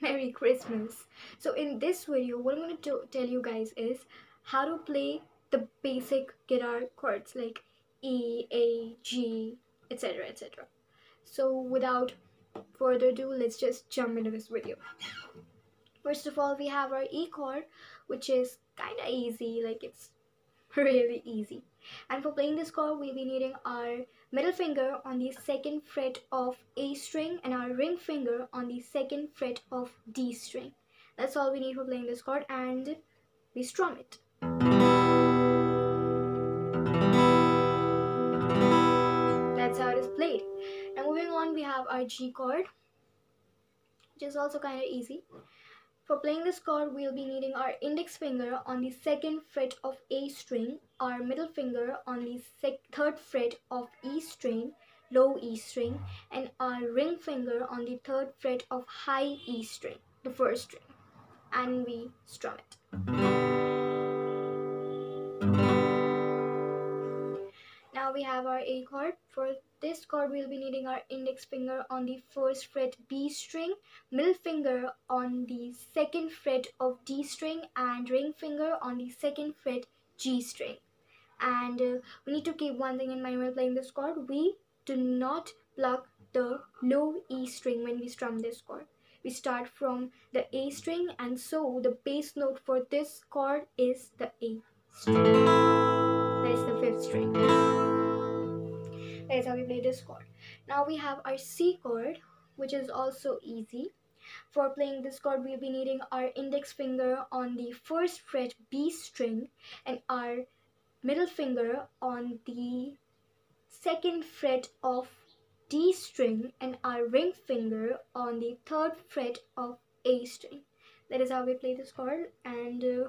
Merry Christmas! So in this video, what I'm going to tell you guys is how to play the basic guitar chords like E, A, G, etc, etc. So without further ado, let's just jump into this video. First of all, we have our E chord, which is kind of easy, like it's really easy. And for playing this chord, we'll be needing our middle finger on the second fret of A string and our ring finger on the second fret of D string. That's all we need for playing this chord and we strum it. That's how it is played. Now moving on, we have our G chord, which is also kind of easy. For playing this chord, we'll be needing our index finger on the second fret of A string, our middle finger on the third fret of E string, low E string, and our ring finger on the third fret of high E string, the first string. And we strum it. Now we have our A chord. For this chord, we'll be needing our index finger on the first fret B string, middle finger on the second fret of D string, and ring finger on the second fret G string. And uh, we need to keep one thing in mind while playing this chord. We do not pluck the low E string when we strum this chord. We start from the A string and so the bass note for this chord is the A string. Is how we play this chord. Now we have our C chord which is also easy. For playing this chord we'll be needing our index finger on the first fret B string and our middle finger on the second fret of D string and our ring finger on the third fret of A string. That is how we play this chord and uh,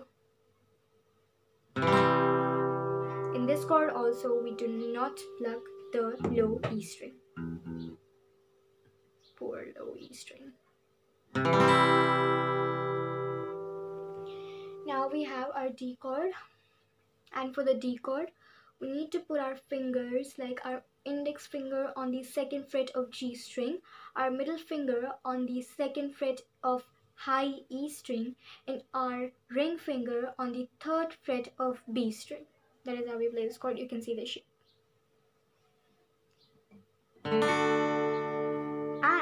in this chord also we do not pluck the low E string. Poor low E string. Now we have our D chord and for the D chord we need to put our fingers like our index finger on the second fret of G string, our middle finger on the second fret of high E string and our ring finger on the third fret of B string. That is how we play this chord. You can see the shape.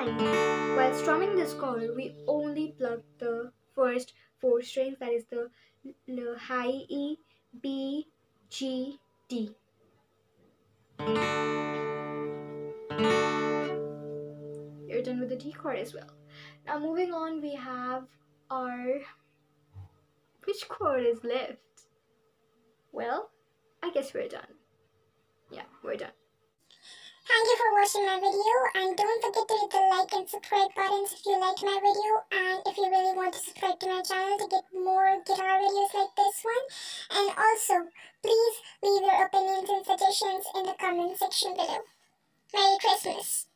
While strumming this chord, we only pluck the first four strings. That is the, the high E, B, G, D. You're done with the D chord as well. Now moving on, we have our... Which chord is left? Well, I guess we're done. Yeah, we're done. Thank you for watching my video and don't forget to hit the like and subscribe buttons if you liked my video and if you really want to subscribe to my channel to get more guitar videos like this one and also please leave your opinions and suggestions in the comment section below. Merry Christmas!